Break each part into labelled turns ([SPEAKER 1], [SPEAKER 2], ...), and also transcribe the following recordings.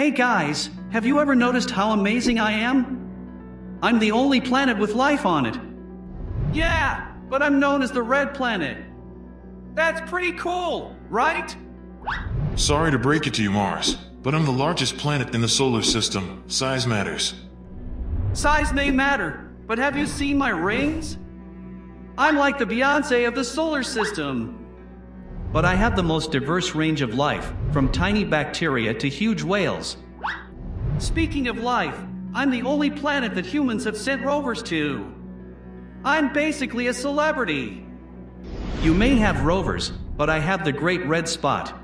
[SPEAKER 1] Hey guys, have you ever noticed how amazing I am? I'm the only planet with life on it. Yeah, but I'm known as the Red Planet. That's pretty cool, right?
[SPEAKER 2] Sorry to break it to you, Mars, but I'm the largest planet in the solar system. Size matters.
[SPEAKER 1] Size may matter, but have you seen my rings? I'm like the Beyonce of the solar system. But I have the most diverse range of life, from tiny bacteria to huge whales. Speaking of life, I'm the only planet that humans have sent rovers to. I'm basically a celebrity. You may have rovers, but I have the Great Red Spot.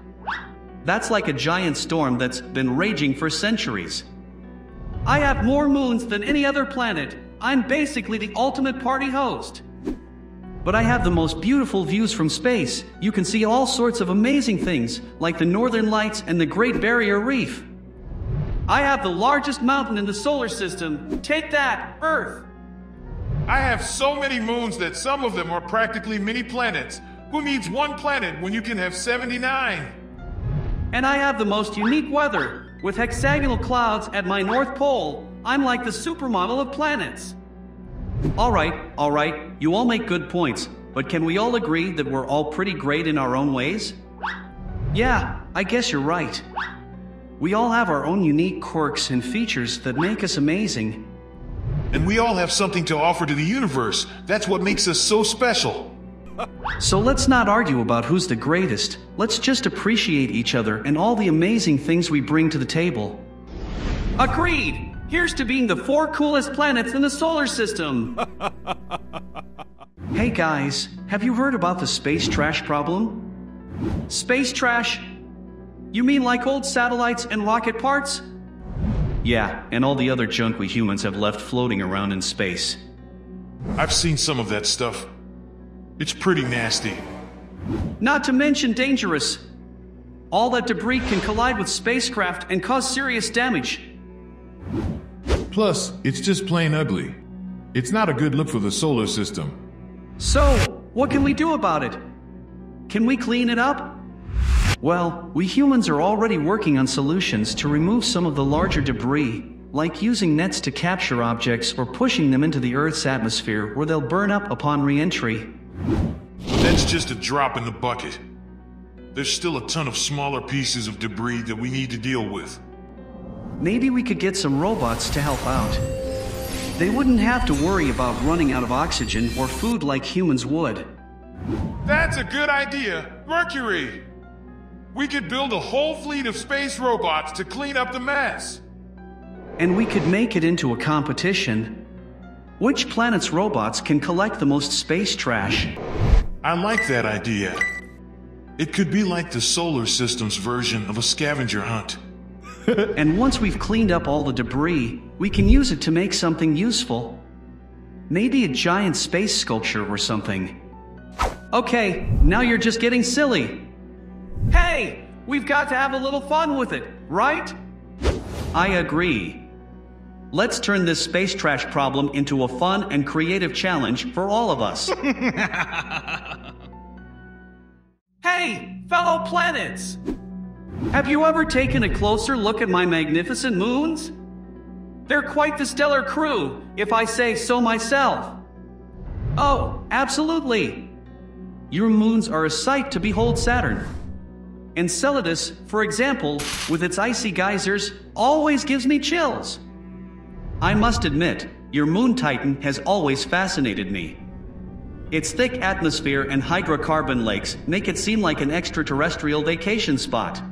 [SPEAKER 1] That's like a giant storm that's been raging for centuries. I have more moons than any other planet. I'm basically the ultimate party host. But I have the most beautiful views from space. You can see all sorts of amazing things, like the northern lights and the Great Barrier Reef. I have the largest mountain in the solar system. Take that, Earth.
[SPEAKER 2] I have so many moons that some of them are practically mini planets. Who needs one planet when you can have 79?
[SPEAKER 1] And I have the most unique weather. With hexagonal clouds at my North Pole, I'm like the supermodel of planets. Alright, alright, you all make good points, but can we all agree that we're all pretty great in our own ways? Yeah, I guess you're right. We all have our own unique quirks and features that make us amazing.
[SPEAKER 2] And we all have something to offer to the universe. That's what makes us so special.
[SPEAKER 1] So let's not argue about who's the greatest. Let's just appreciate each other and all the amazing things we bring to the table. Agreed! Here's to being the four coolest planets in the solar system. hey guys, have you heard about the space trash problem? Space trash? You mean like old satellites and rocket parts? Yeah, and all the other junk we humans have left floating around in space.
[SPEAKER 2] I've seen some of that stuff. It's pretty nasty.
[SPEAKER 1] Not to mention dangerous. All that debris can collide with spacecraft and cause serious damage.
[SPEAKER 3] Plus, it's just plain ugly. It's not a good look for the solar system.
[SPEAKER 1] So, what can we do about it? Can we clean it up? Well, we humans are already working on solutions to remove some of the larger debris, like using nets to capture objects or pushing them into the Earth's atmosphere where they'll burn up upon re-entry.
[SPEAKER 2] That's just a drop in the bucket. There's still a ton of smaller pieces of debris that we need to deal with.
[SPEAKER 1] Maybe we could get some robots to help out. They wouldn't have to worry about running out of oxygen or food like humans would.
[SPEAKER 2] That's a good idea. Mercury! We could build a whole fleet of space robots to clean up the mess.
[SPEAKER 1] And we could make it into a competition. Which planet's robots can collect the most space trash?
[SPEAKER 2] I like that idea. It could be like the solar system's version of a scavenger hunt.
[SPEAKER 1] and once we've cleaned up all the debris, we can use it to make something useful. Maybe a giant space sculpture or something. Okay, now you're just getting silly. Hey, we've got to have a little fun with it, right? I agree. Let's turn this space trash problem into a fun and creative challenge for all of us. hey, fellow planets! Have you ever taken a closer look at my magnificent moons? They're quite the stellar crew, if I say so myself. Oh, absolutely. Your moons are a sight to behold Saturn. Enceladus, for example, with its icy geysers, always gives me chills. I must admit, your moon titan has always fascinated me. Its thick atmosphere and hydrocarbon lakes make it seem like an extraterrestrial vacation spot.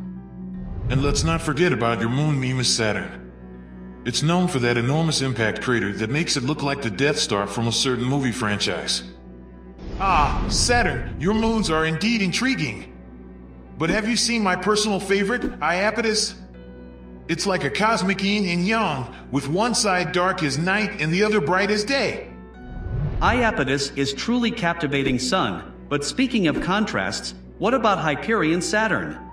[SPEAKER 2] And let's not forget about your moon Mimas Saturn. It's known for that enormous impact crater that makes it look like the Death Star from a certain movie franchise. Ah, Saturn, your moons are indeed intriguing. But have you seen my personal favorite, Iapetus? It's like a cosmic yin and yang, with one side dark as night and the other bright as day.
[SPEAKER 1] Iapetus is truly captivating sun, but speaking of contrasts, what about Hyperion Saturn?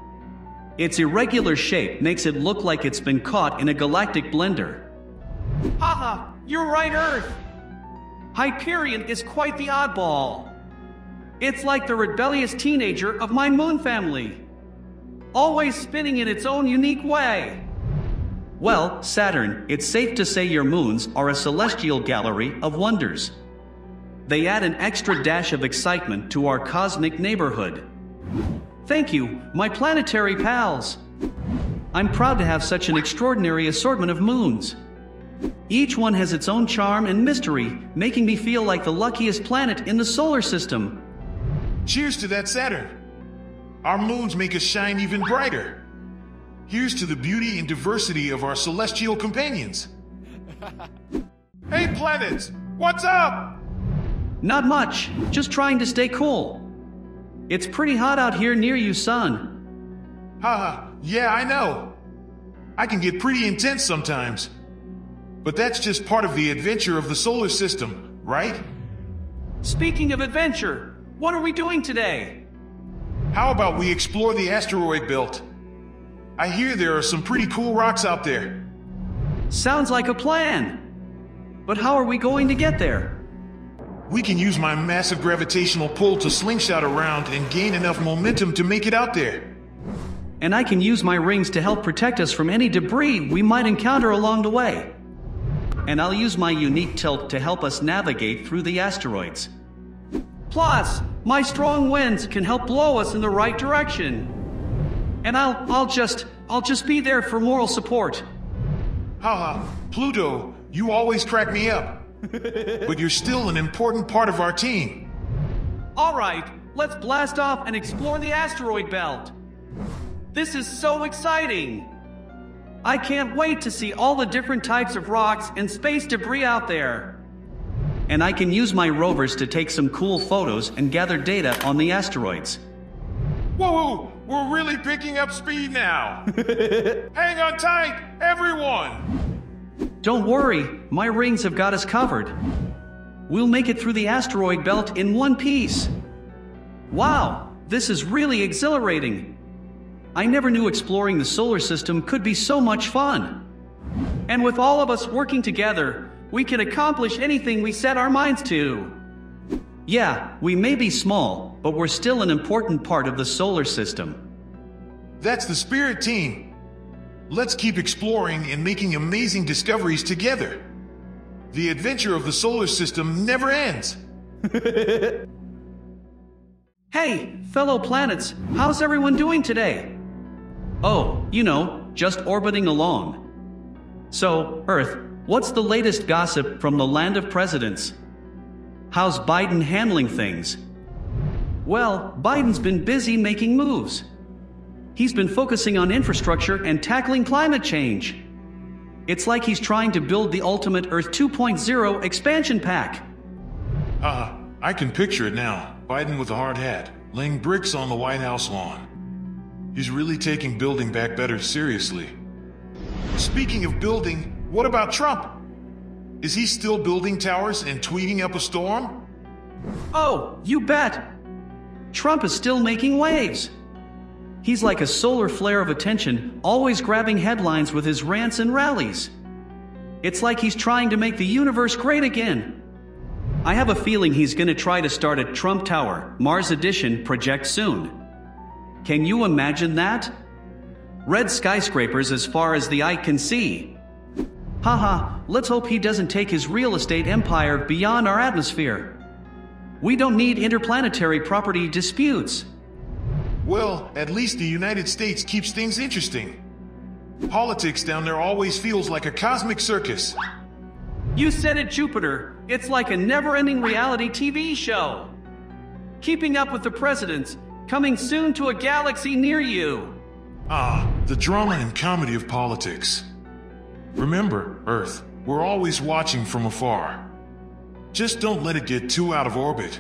[SPEAKER 1] Its irregular shape makes it look like it's been caught in a galactic blender. Haha, you're right, Earth! Hyperion is quite the oddball. It's like the rebellious teenager of my moon family, always spinning in its own unique way. Well, Saturn, it's safe to say your moons are a celestial gallery of wonders. They add an extra dash of excitement to our cosmic neighborhood. Thank you, my planetary pals. I'm proud to have such an extraordinary assortment of moons. Each one has its own charm and mystery, making me feel like the luckiest planet in the solar system.
[SPEAKER 2] Cheers to that Saturn. Our moons make us shine even brighter. Here's to the beauty and diversity of our celestial companions. hey, planets! What's up?
[SPEAKER 1] Not much, just trying to stay cool. It's pretty hot out here near you, sun.
[SPEAKER 2] Haha, yeah, I know. I can get pretty intense sometimes. But that's just part of the adventure of the solar system, right?
[SPEAKER 1] Speaking of adventure, what are we doing today?
[SPEAKER 2] How about we explore the asteroid belt? I hear there are some pretty cool rocks out there.
[SPEAKER 1] Sounds like a plan. But how are we going to get there?
[SPEAKER 2] We can use my massive gravitational pull to slingshot around and gain enough momentum to make it out there.
[SPEAKER 1] And I can use my rings to help protect us from any debris we might encounter along the way. And I'll use my unique tilt to help us navigate through the asteroids. Plus, my strong winds can help blow us in the right direction. And I'll I'll just I'll just be there for moral support.
[SPEAKER 2] Haha, Pluto, you always crack me up. but you're still an important part of our team.
[SPEAKER 1] All right, let's blast off and explore the asteroid belt. This is so exciting. I can't wait to see all the different types of rocks and space debris out there. And I can use my rovers to take some cool photos and gather data on the asteroids.
[SPEAKER 2] Whoa, we're really picking up speed now. Hang on tight, everyone.
[SPEAKER 1] Don't worry, my rings have got us covered. We'll make it through the asteroid belt in one piece. Wow, this is really exhilarating. I never knew exploring the solar system could be so much fun. And with all of us working together, we can accomplish anything we set our minds to. Yeah, we may be small, but we're still an important part of the solar system.
[SPEAKER 2] That's the Spirit Team. Let's keep exploring and making amazing discoveries together. The adventure of the solar system never ends.
[SPEAKER 1] hey, fellow planets, how's everyone doing today? Oh, you know, just orbiting along. So, Earth, what's the latest gossip from the land of presidents? How's Biden handling things? Well, Biden's been busy making moves. He's been focusing on infrastructure and tackling climate change. It's like he's trying to build the ultimate Earth 2.0 expansion pack.
[SPEAKER 2] Uh, I can picture it now. Biden with a hard hat, laying bricks on the White House lawn. He's really taking building back better seriously. Speaking of building, what about Trump? Is he still building towers and tweeting up a storm?
[SPEAKER 1] Oh, you bet! Trump is still making waves. He's like a solar flare of attention, always grabbing headlines with his rants and rallies. It's like he's trying to make the universe great again. I have a feeling he's gonna try to start a Trump Tower, Mars Edition project soon. Can you imagine that? Red skyscrapers as far as the eye can see. Haha, let's hope he doesn't take his real estate empire beyond our atmosphere. We don't need interplanetary property disputes.
[SPEAKER 2] Well, at least the United States keeps things interesting. Politics down there always feels like a cosmic circus.
[SPEAKER 1] You said it, Jupiter. It's like a never ending reality TV show. Keeping up with the presidents, coming soon to a galaxy near you.
[SPEAKER 2] Ah, the drama and comedy of politics. Remember, Earth, we're always watching from afar. Just don't let it get too out of orbit.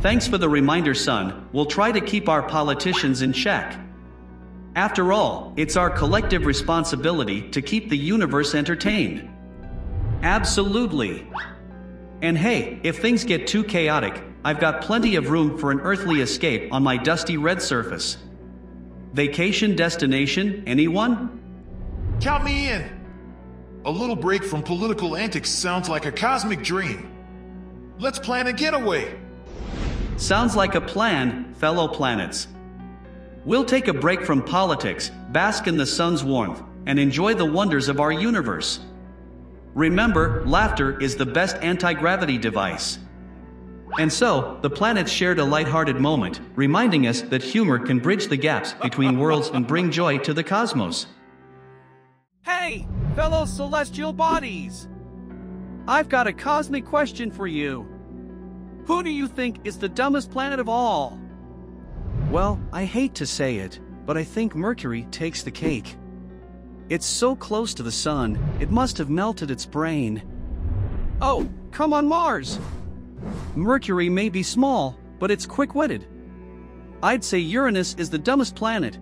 [SPEAKER 1] Thanks for the reminder, sun. We'll try to keep our politicians in check. After all, it's our collective responsibility to keep the universe entertained. Absolutely. And hey, if things get too chaotic, I've got plenty of room for an earthly escape on my dusty red surface. Vacation destination, anyone?
[SPEAKER 2] Count me in. A little break from political antics sounds like a cosmic dream. Let's plan a getaway.
[SPEAKER 1] Sounds like a plan, fellow planets. We'll take a break from politics, bask in the sun's warmth, and enjoy the wonders of our universe. Remember, laughter is the best anti gravity device. And so, the planets shared a lighthearted moment, reminding us that humor can bridge the gaps between worlds and bring joy to the cosmos.
[SPEAKER 4] Hey, fellow celestial bodies! I've got a cosmic question for you. Who do you think is the dumbest planet of all?
[SPEAKER 1] Well, I hate to say it, but I think Mercury takes the cake. It's so close to the sun, it must have melted its brain.
[SPEAKER 4] Oh, come on Mars!
[SPEAKER 1] Mercury may be small, but it's quick witted. I'd say Uranus is the dumbest planet.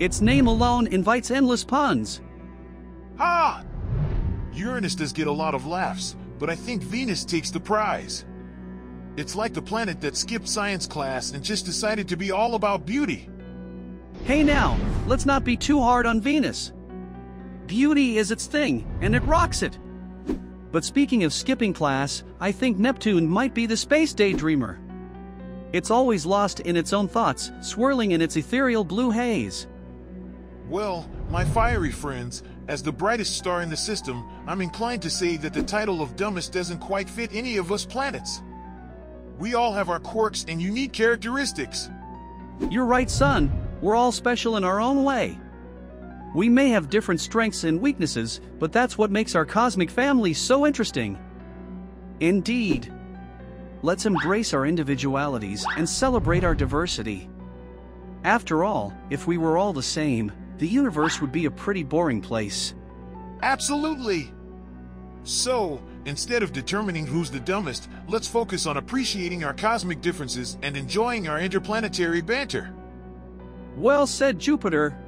[SPEAKER 1] Its name alone invites endless puns.
[SPEAKER 2] Ha! Uranus does get a lot of laughs, but I think Venus takes the prize. It's like the planet that skipped science class and just decided to be all about beauty.
[SPEAKER 1] Hey now, let's not be too hard on Venus. Beauty is its thing, and it rocks it. But speaking of skipping class, I think Neptune might be the space daydreamer. It's always lost in its own thoughts, swirling in its ethereal blue haze.
[SPEAKER 2] Well, my fiery friends, as the brightest star in the system, I'm inclined to say that the title of dumbest doesn't quite fit any of us planets. We all have our quirks and unique characteristics.
[SPEAKER 1] You're right, sun. We're all special in our own way. We may have different strengths and weaknesses, but that's what makes our cosmic family so interesting. Indeed. Let's embrace our individualities and celebrate our diversity. After all, if we were all the same, the universe would be a pretty boring place.
[SPEAKER 2] Absolutely! So, instead of determining who's the dumbest, let's focus on appreciating our cosmic differences and enjoying our interplanetary banter.
[SPEAKER 1] Well said, Jupiter.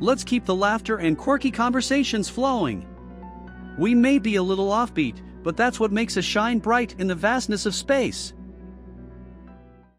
[SPEAKER 1] Let's keep the laughter and quirky conversations flowing. We may be a little offbeat, but that's what makes us shine bright in the vastness of space.